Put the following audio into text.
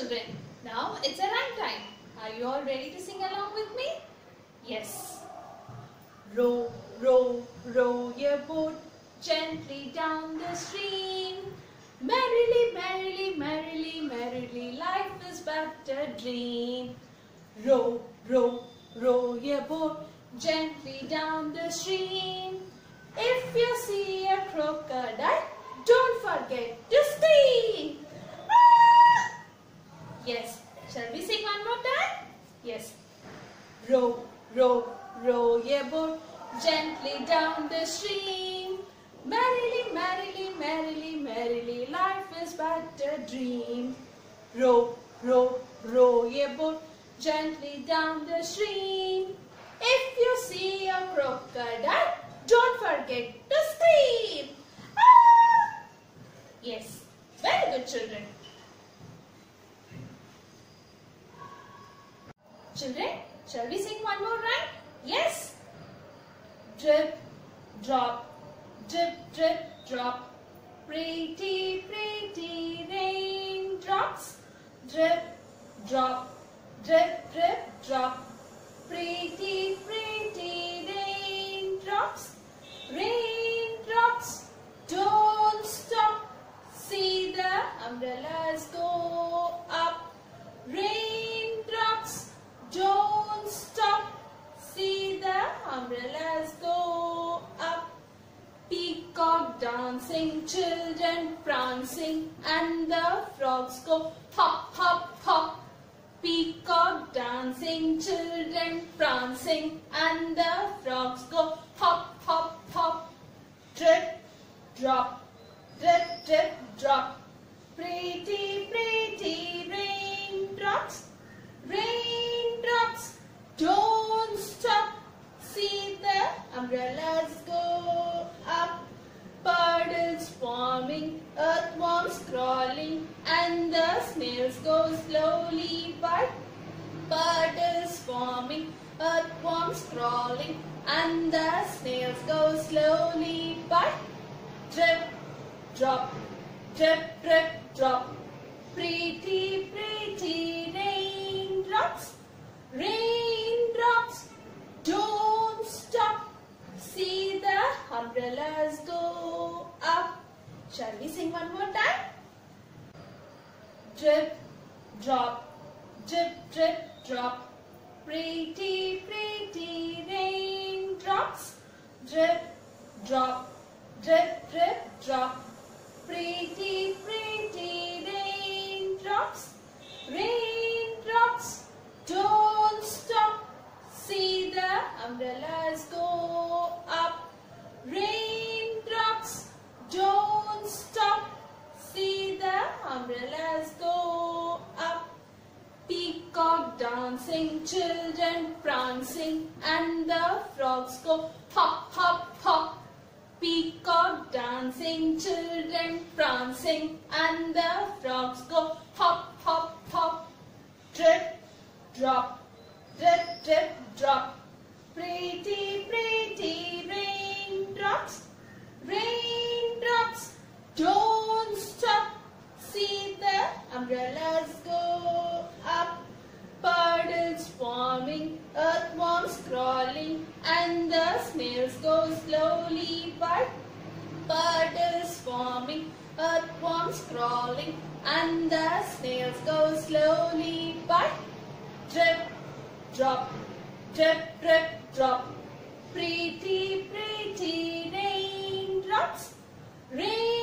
children, now it's a rhyme time. Are you all ready to sing along with me? Yes. Row, row, row your boat gently down the stream. Merrily, merrily, merrily, merrily, life is but a dream. Row, row, row your boat gently down the stream. If you see a crocodile, don't forget to scream. Ah! Yes. Time? Yes. Row, row, row your boat gently down the stream. Merrily, merrily, merrily, merrily, life is but a dream. Row, row, row your boat gently down the stream. If you see a crocodile, don't forget to scream. Ah! Yes, very good children. Children, shall we sing one more rhyme? Yes. Drip, drop, drip, drip, drop. Pretty, pretty umbrellas go up. Peacock dancing, children prancing, and the frogs go hop, hop, hop. Peacock dancing, children prancing, and the frogs go hop, hop, hop. Drip, drop, drip, drip, drop. Pretty, pretty raindrops, don't stop. See the umbrellas go up. Puddles forming, earthworms crawling, and the snails go slowly by. Puddles forming, earthworms crawling, and the snails go slowly by. Drip, drop, drip, drip, drop. Pretty, pretty raindrops, raindrops, Sing one more time? Drip, drop, drip, drip, drop. Pretty, pretty raindrops. Drip, drop, drip, drip, drop. Dancing, children prancing, and the frogs go hop, hop, hop. Peacock dancing, children prancing, and the frogs go hop, hop, hop. Drip, drop, drip, drip, drop. Pretty, pretty raindrops, raindrops, forming, earthworms crawling, and the snails go slowly by. Puddles forming, earthworms crawling, and the snails go slowly by. Drip, drop, drip, drip, drop. Pretty, pretty raindrops, raindrops,